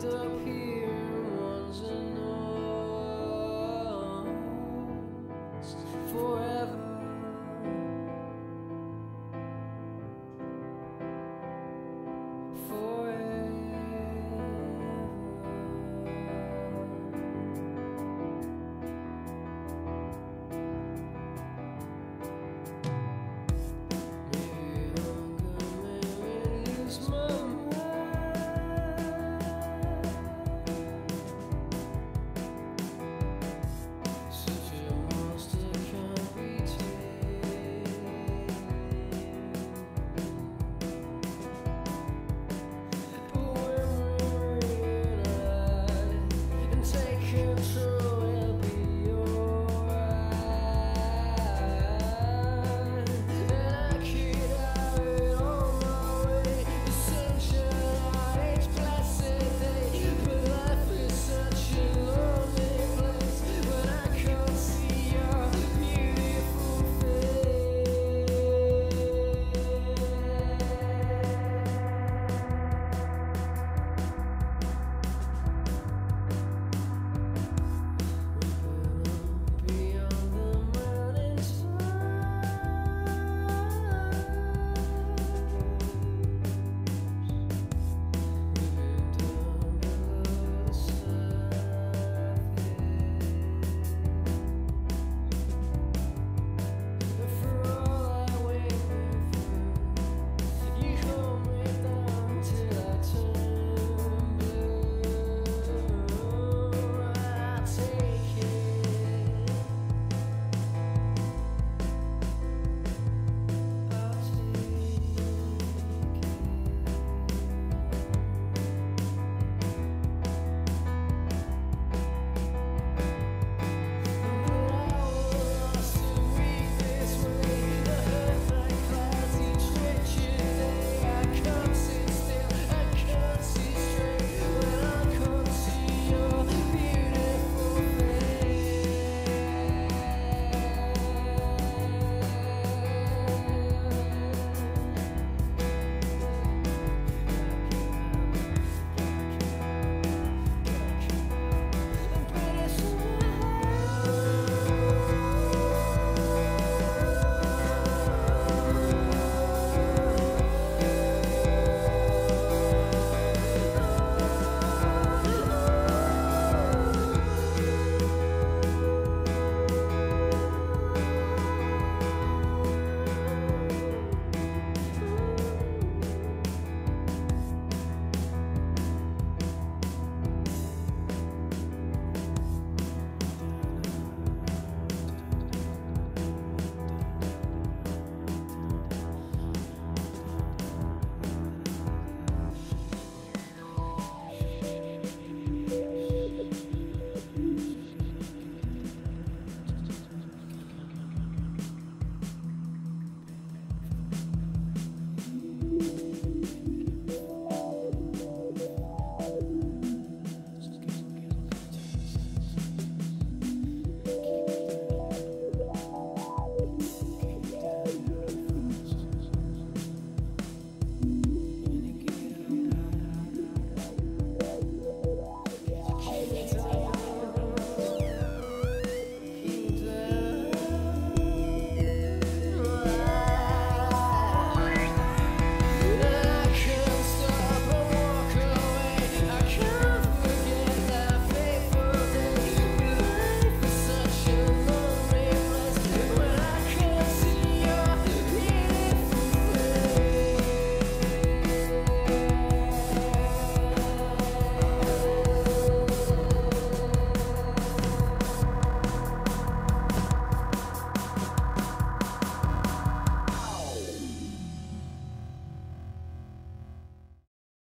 fucked up.